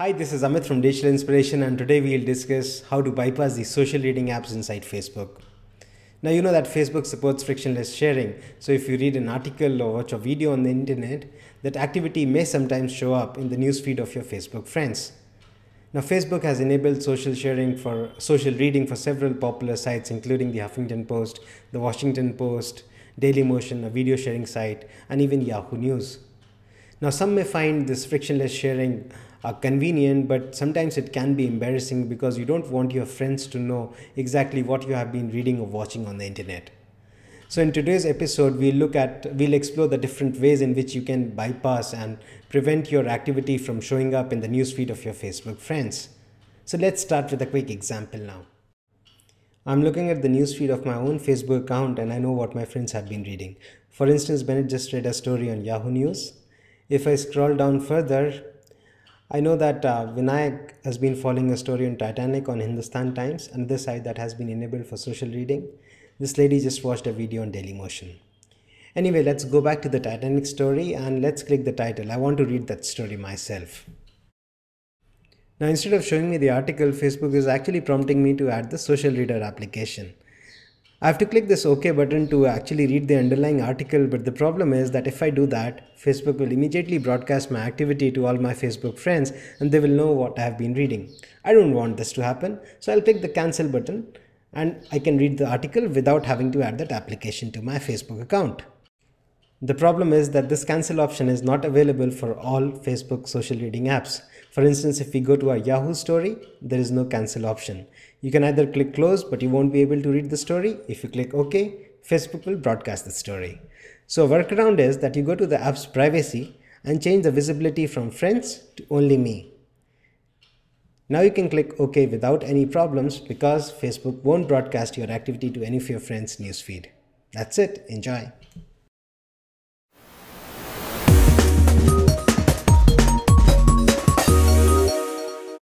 Hi, this is Amit from Digital Inspiration, and today we'll discuss how to bypass the social reading apps inside Facebook. Now, you know that Facebook supports frictionless sharing, so if you read an article or watch a video on the internet, that activity may sometimes show up in the newsfeed of your Facebook friends. Now, Facebook has enabled social sharing for social reading for several popular sites, including the Huffington Post, the Washington Post, Dailymotion, a video sharing site, and even Yahoo News. Now, some may find this frictionless sharing uh, convenient, but sometimes it can be embarrassing because you don't want your friends to know exactly what you have been reading or watching on the internet. So in today's episode, we'll look at, we'll explore the different ways in which you can bypass and prevent your activity from showing up in the newsfeed of your Facebook friends. So let's start with a quick example now. I'm looking at the newsfeed of my own Facebook account and I know what my friends have been reading. For instance, Bennett just read a story on Yahoo News. If I scroll down further, I know that uh, Vinayak has been following a story on Titanic on Hindustan Times, another site that has been enabled for social reading. This lady just watched a video on Dailymotion. Anyway, let's go back to the Titanic story and let's click the title. I want to read that story myself. Now, instead of showing me the article, Facebook is actually prompting me to add the social reader application. I have to click this OK button to actually read the underlying article, but the problem is that if I do that, Facebook will immediately broadcast my activity to all my Facebook friends and they will know what I have been reading. I don't want this to happen, so I'll click the cancel button and I can read the article without having to add that application to my Facebook account. The problem is that this cancel option is not available for all Facebook social reading apps. For instance, if we go to our Yahoo story, there is no cancel option. You can either click close, but you won't be able to read the story. If you click OK, Facebook will broadcast the story. So workaround is that you go to the app's privacy and change the visibility from friends to only me. Now you can click OK without any problems because Facebook won't broadcast your activity to any of your friends' newsfeed. That's it. Enjoy.